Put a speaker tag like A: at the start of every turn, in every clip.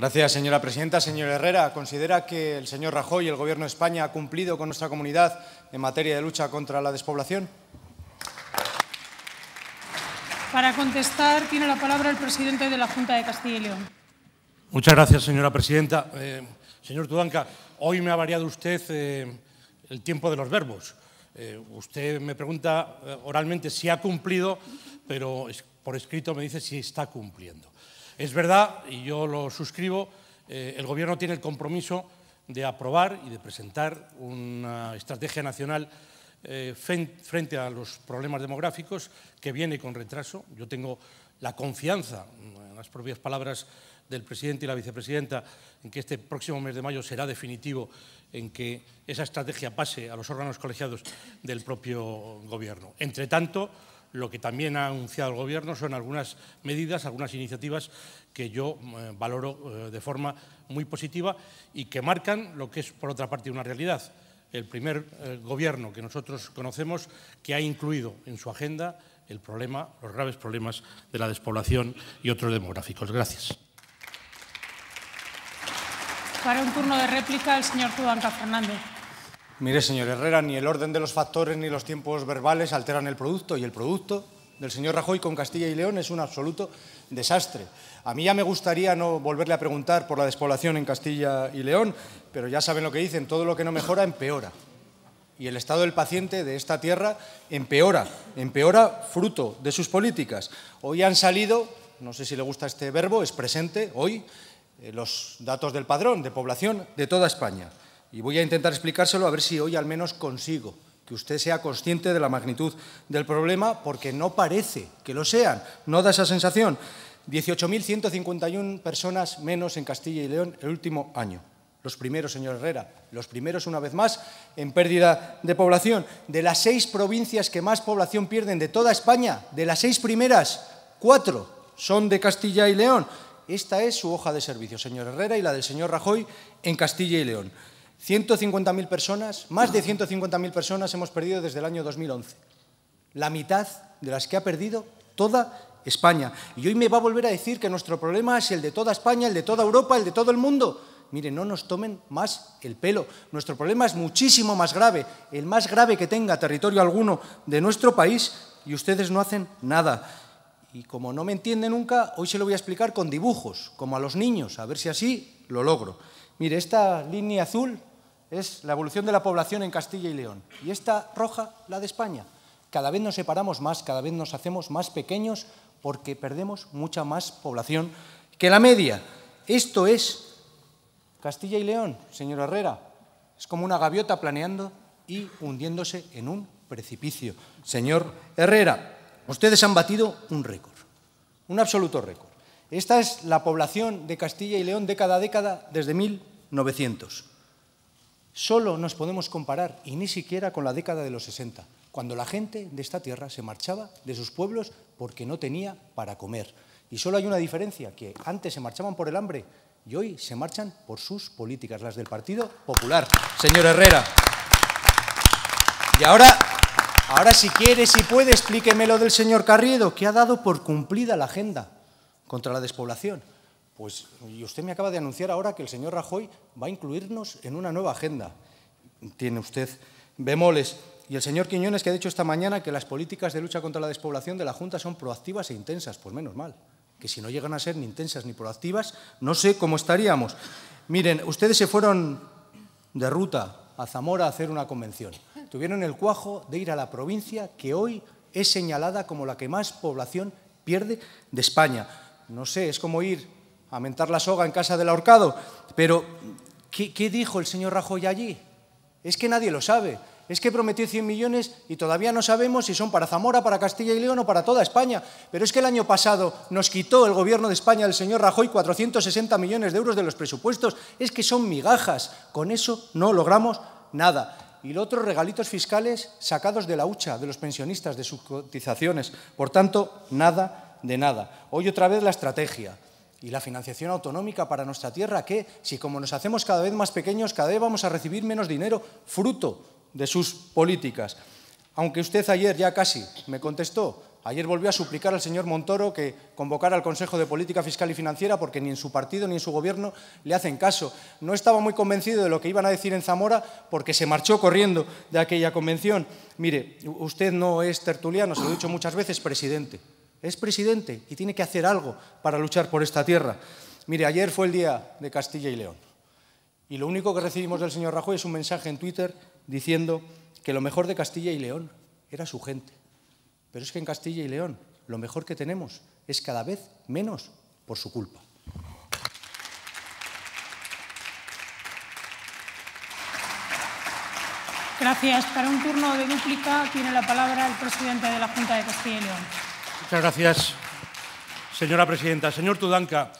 A: Gracias, señora presidenta. Señor Herrera, ¿considera que el señor Rajoy y el Gobierno de España ha cumplido con nuestra comunidad en materia de lucha contra la despoblación?
B: Para contestar, tiene la palabra el presidente de la Junta de Castilla y León.
C: Muchas gracias, señora presidenta. Eh, señor Tudanca, hoy me ha variado usted eh, el tiempo de los verbos. Eh, usted me pregunta eh, oralmente si ha cumplido, pero por escrito me dice si está cumpliendo. Es verdad, y yo lo suscribo, eh, el Gobierno tiene el compromiso de aprobar y de presentar una estrategia nacional eh, frente a los problemas demográficos que viene con retraso. Yo tengo la confianza, en las propias palabras del presidente y la vicepresidenta, en que este próximo mes de mayo será definitivo en que esa estrategia pase a los órganos colegiados del propio Gobierno. Entre tanto, lo que también ha anunciado el Gobierno son algunas medidas, algunas iniciativas que yo eh, valoro eh, de forma muy positiva y que marcan lo que es, por otra parte, una realidad. El primer eh, Gobierno que nosotros conocemos que ha incluido en su agenda el problema, los graves problemas de la despoblación y otros demográficos. Gracias.
B: Para un turno de réplica, el señor Fernández.
A: Mire, señor Herrera, ni el orden de los factores ni los tiempos verbales alteran el producto y el producto del señor Rajoy con Castilla y León es un absoluto desastre. A mí ya me gustaría no volverle a preguntar por la despoblación en Castilla y León, pero ya saben lo que dicen, todo lo que no mejora empeora. Y el estado del paciente de esta tierra empeora, empeora fruto de sus políticas. Hoy han salido, no sé si le gusta este verbo, es presente, hoy, eh, los datos del padrón de población de toda España. Y voy a intentar explicárselo a ver si hoy al menos consigo que usted sea consciente de la magnitud del problema, porque no parece que lo sean, no da esa sensación. 18.151 personas menos en Castilla y León el último año. Los primeros, señor Herrera, los primeros, una vez más, en pérdida de población. De las seis provincias que más población pierden de toda España, de las seis primeras, cuatro son de Castilla y León. Esta es su hoja de servicio, señor Herrera, y la del señor Rajoy en Castilla y León. 150.000 personas, más de 150.000 personas hemos perdido desde el año 2011. La mitad de las que ha perdido toda España. Y hoy me va a volver a decir que nuestro problema es el de toda España, el de toda Europa, el de todo el mundo. Mire, no nos tomen más el pelo. Nuestro problema es muchísimo más grave, el más grave que tenga territorio alguno de nuestro país, y ustedes no hacen nada. Y como no me entiende nunca, hoy se lo voy a explicar con dibujos, como a los niños, a ver si así lo logro. Mire, esta línea azul es la evolución de la población en Castilla y León. Y esta roja, la de España. Cada vez nos separamos más, cada vez nos hacemos más pequeños porque perdemos mucha más población que la media. Esto es Castilla y León, señor Herrera. Es como una gaviota planeando y hundiéndose en un precipicio. Señor Herrera, ustedes han batido un récord, un absoluto récord. Esta es la población de Castilla y León década a década desde 1900. Solo nos podemos comparar, y ni siquiera con la década de los 60, cuando la gente de esta tierra se marchaba de sus pueblos porque no tenía para comer. Y solo hay una diferencia, que antes se marchaban por el hambre y hoy se marchan por sus políticas, las del Partido Popular. Señor Herrera. Y ahora, ahora si quiere, si puede, explíqueme lo del señor Carriedo, que ha dado por cumplida la agenda contra la despoblación. Pues y usted me acaba de anunciar ahora que el señor Rajoy va a incluirnos en una nueva agenda. Tiene usted bemoles. Y el señor Quiñones que ha dicho esta mañana que las políticas de lucha contra la despoblación de la Junta son proactivas e intensas. Pues menos mal, que si no llegan a ser ni intensas ni proactivas, no sé cómo estaríamos. Miren, ustedes se fueron de ruta a Zamora a hacer una convención. Tuvieron el cuajo de ir a la provincia que hoy es señalada como la que más población pierde de España. No sé, es como ir a la soga en casa del ahorcado. Pero, ¿qué, ¿qué, dijo el señor Rajoy allí? Es que nadie lo sabe. Es que prometió 100 millones y todavía no sabemos si son para Zamora, para Castilla y León o para toda España. Pero es que el año pasado nos quitó el gobierno de España del señor Rajoy 460 millones de euros de los presupuestos. Es que son migajas. Con eso no logramos nada. Y lo otro, regalitos fiscales sacados de la hucha de los pensionistas, de sus cotizaciones. Por tanto, nada de nada. Hoy otra vez la estrategia y la financiación autonómica para nuestra tierra, que si como nos hacemos cada vez más pequeños, cada vez vamos a recibir menos dinero fruto de sus políticas. Aunque usted ayer ya casi me contestó Ayer volvió a suplicar al señor Montoro que convocara al Consejo de Política Fiscal y Financiera porque ni en su partido ni en su gobierno le hacen caso. No estaba muy convencido de lo que iban a decir en Zamora porque se marchó corriendo de aquella convención. Mire, usted no es tertuliano, se lo he dicho muchas veces, presidente. Es presidente y tiene que hacer algo para luchar por esta tierra. Mire, ayer fue el día de Castilla y León. Y lo único que recibimos del señor Rajoy es un mensaje en Twitter diciendo que lo mejor de Castilla y León era su gente. Pero es que en Castilla y León lo mejor que tenemos es cada vez menos por su culpa.
B: Gracias. Para un turno de dúplica tiene la palabra el presidente de la Junta de Castilla y León.
C: Muchas gracias, señora presidenta. Señor Tudanca,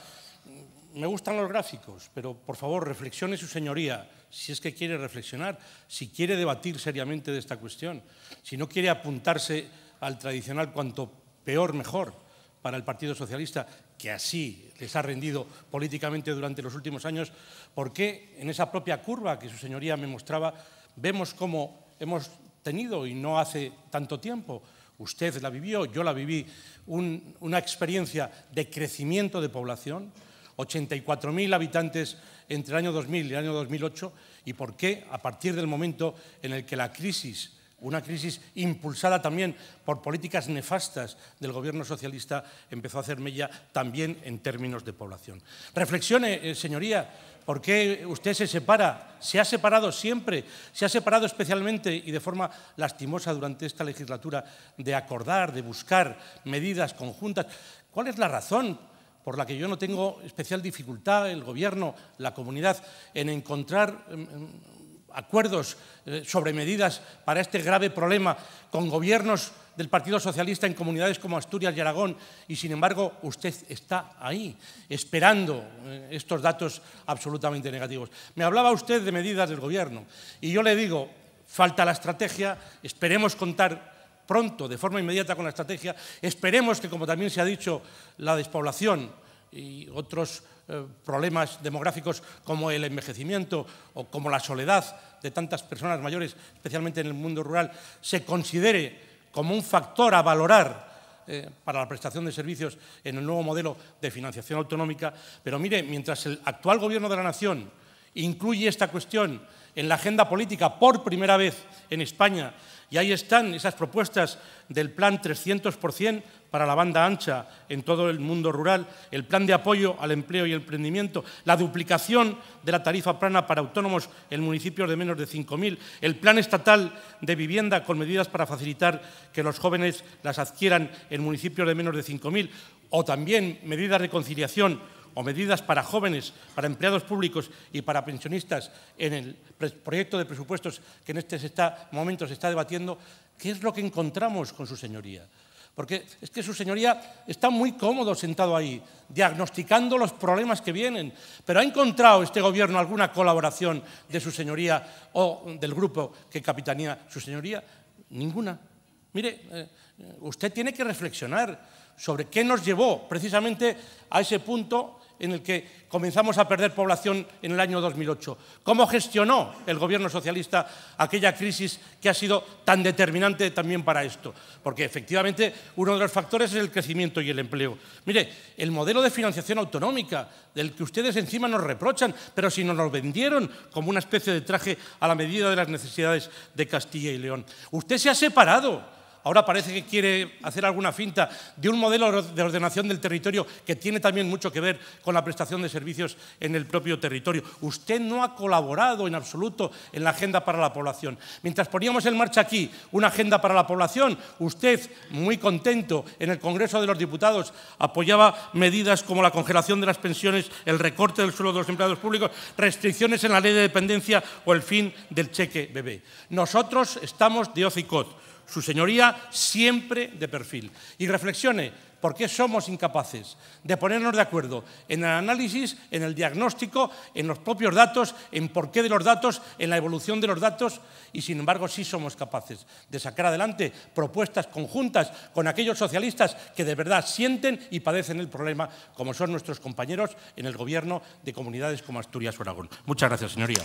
C: me gustan los gráficos, pero por favor reflexione su señoría si es que quiere reflexionar, si quiere debatir seriamente de esta cuestión, si no quiere apuntarse al tradicional cuanto peor mejor para el Partido Socialista, que así les ha rendido políticamente durante los últimos años, ¿por qué en esa propia curva que su señoría me mostraba vemos cómo hemos tenido, y no hace tanto tiempo, usted la vivió, yo la viví, una experiencia de crecimiento de población, 84.000 habitantes entre el año 2000 y el año 2008, y por qué a partir del momento en el que la crisis una crisis impulsada también por políticas nefastas del gobierno socialista, empezó a hacer mella también en términos de población. Reflexione, eh, señoría, ¿por qué usted se separa? Se ha separado siempre, se ha separado especialmente y de forma lastimosa durante esta legislatura de acordar, de buscar medidas conjuntas. ¿Cuál es la razón por la que yo no tengo especial dificultad, el Gobierno, la comunidad, en encontrar em, em, acuerdos eh, sobre medidas para este grave problema con gobiernos del Partido Socialista en comunidades como Asturias y Aragón y, sin embargo, usted está ahí, esperando eh, estos datos absolutamente negativos. Me hablaba usted de medidas del Gobierno y yo le digo, falta la estrategia, esperemos contar pronto, de forma inmediata con la estrategia, esperemos que, como también se ha dicho, la despoblación y otros eh, problemas demográficos como el envejecimiento o como la soledad de tantas personas mayores, especialmente en el mundo rural, se considere como un factor a valorar eh, para la prestación de servicios en el nuevo modelo de financiación autonómica. Pero mire, mientras el actual Gobierno de la Nación incluye esta cuestión en la agenda política por primera vez en España, y ahí están esas propuestas del plan 300% para la banda ancha en todo el mundo rural, el plan de apoyo al empleo y el emprendimiento, la duplicación de la tarifa plana para autónomos en municipios de menos de 5.000, el plan estatal de vivienda con medidas para facilitar que los jóvenes las adquieran en municipios de menos de 5.000, o también medidas de conciliación o medidas para jóvenes, para empleados públicos y para pensionistas en el proyecto de presupuestos que en este momento se está debatiendo, ¿qué es lo que encontramos con su señoría? Porque es que su señoría está muy cómodo sentado ahí, diagnosticando los problemas que vienen. Pero ¿ha encontrado este gobierno alguna colaboración de su señoría o del grupo que capitanía su señoría? Ninguna. Mire, eh, usted tiene que reflexionar sobre qué nos llevó precisamente a ese punto en el que comenzamos a perder población en el año 2008. ¿Cómo gestionó el gobierno socialista aquella crisis que ha sido tan determinante también para esto? Porque efectivamente uno de los factores es el crecimiento y el empleo. Mire, el modelo de financiación autonómica, del que ustedes encima nos reprochan, pero si nos lo vendieron como una especie de traje a la medida de las necesidades de Castilla y León. Usted se ha separado ahora parece que quiere hacer alguna finta de un modelo de ordenación del territorio que tiene también mucho que ver con la prestación de servicios en el propio territorio. Usted no ha colaborado en absoluto en la agenda para la población. Mientras poníamos en marcha aquí una agenda para la población, usted, muy contento en el Congreso de los Diputados, apoyaba medidas como la congelación de las pensiones, el recorte del suelo de los empleados públicos, restricciones en la ley de dependencia o el fin del cheque bebé. Nosotros estamos de hocicot su señoría siempre de perfil. Y reflexione por qué somos incapaces de ponernos de acuerdo en el análisis, en el diagnóstico, en los propios datos, en por qué de los datos, en la evolución de los datos, y sin embargo sí somos capaces de sacar adelante propuestas conjuntas con aquellos socialistas que de verdad sienten y padecen el problema, como son nuestros compañeros en el gobierno de comunidades como Asturias o Aragón. Muchas gracias, señoría.